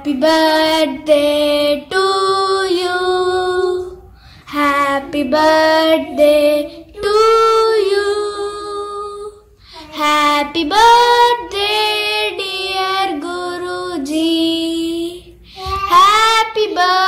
Happy birthday to you. Happy birthday to you. Happy birthday dear Guruji. Happy birthday.